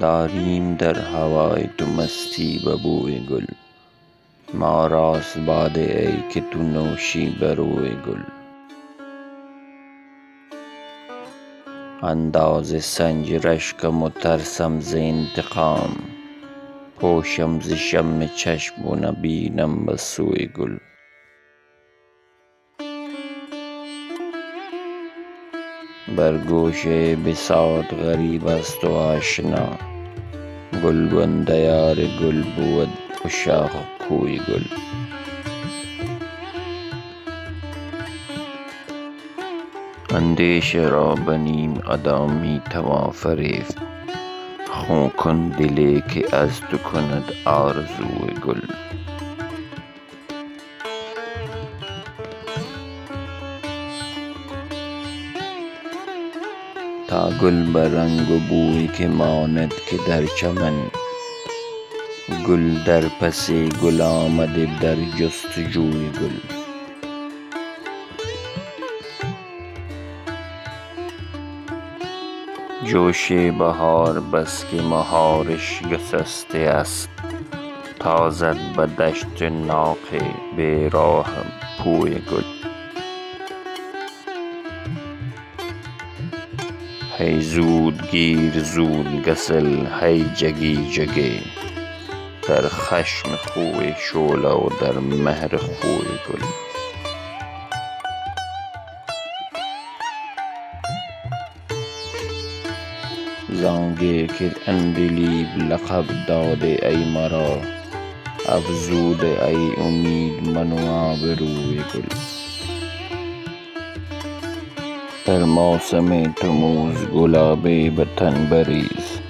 داریم در ہوائے تو مستی ببوئے گل. ماراس باد اے کہ تو نوشی بروئے گل. انداز سنج رشک مترسم ز انتقام. پوشم ز شم چشم و نبینم بسوئے گل. بر گوشه بساط غریب است و آشنا. گلبن دیار گل بود و کوی گل. اندیشه را به نیم توان فریفت. خو کن دلی که از تو کند آرزوی گل. تا گل به رنگ و بوی که ماند که در چمن. گل در پس گل آمده در جستجوی گل. جوش بهار بس که مهارش گسسته است. تازد به دشت ناقه بی راه پوی گل. هی زود گیر زود گسل هی جگی جگی در خشم خوی شعله و در مهر خوی گل. زانکه که عندلیب لقب داده ای مرا افزوده ای امید من و آبروی گل. در موسم تموز گلابی به تن بریز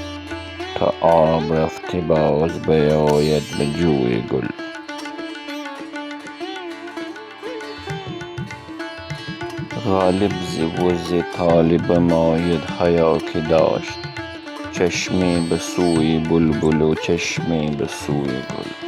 تا آب رفته باز بیاید به جوی گل. غالب ز طالب بماید حیا که داشت چشمی به سوی بلبل و چشمی به سوی گل.